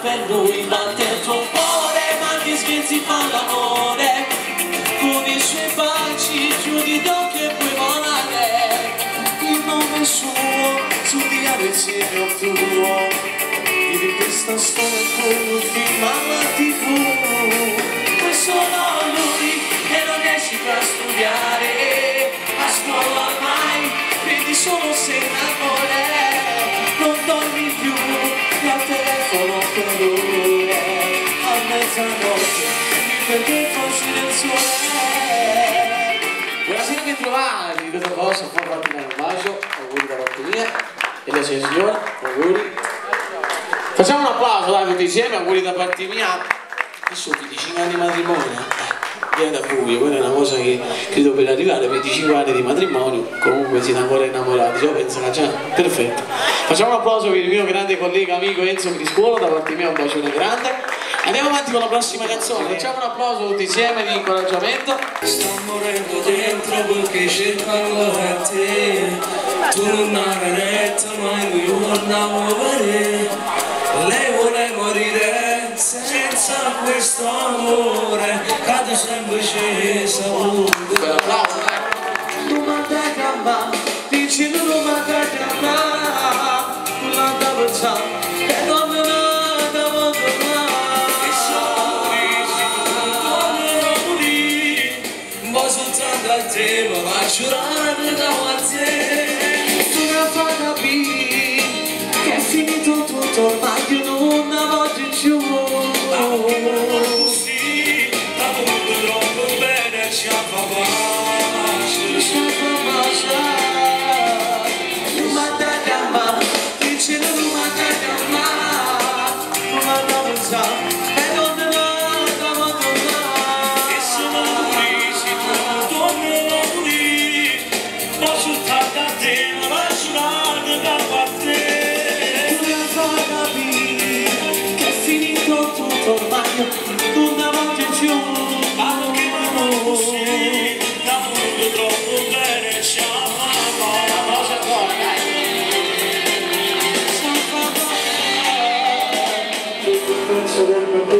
per lui batte il tuo cuore ma che scherzi fa l'amore. Con i suoi baci giù di d'occhio e puoi volare. Il nome suo sul diario insieme al tuo. Di questa storia con un film a mezzanotte mi permetto silenzioso Buonasera bentrovati, cosa posso far partire un bacio, auguri da parte mia e la signora, auguri. Facciamo un applauso dai tutti insieme, auguri da parte mia. Adesso 25 anni di matrimonio, eh, viene da buio, quella è una cosa che credo per arrivare a 25 anni di matrimonio, comunque siete ancora innamorati, io penso che già perfetto. Facciamo un applauso per il mio grande collega amico Enzo Criscuolo, da parte mia un bacione grande. Andiamo avanti con la prossima canzone, facciamo un applauso tutti insieme di incoraggiamento. Sto morendo dentro perché cerco ancora te. Tu non hai retta ma io tornavo per Lei vuole morire senza questo amore. Cado sempre scesa applauso, dai. Tu mi dai gamba, dici non lì, ma soltanto a te mi faccio rare da te Tu mi fai capire che è finito tutto penso del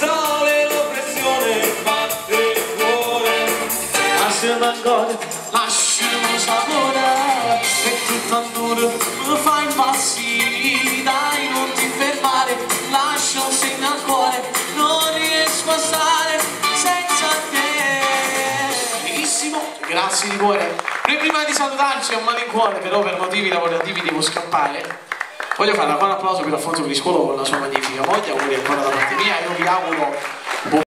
Sale la pressione, batte il cuore Assieme ancora. lasci un sapore salutarci a un malincuore, però per motivi lavorativi devo scappare. Voglio fare un buon applauso per Alfonso Criscolo con la sua magnifica moglie, auguri ancora da parte mia, io vi auguro buon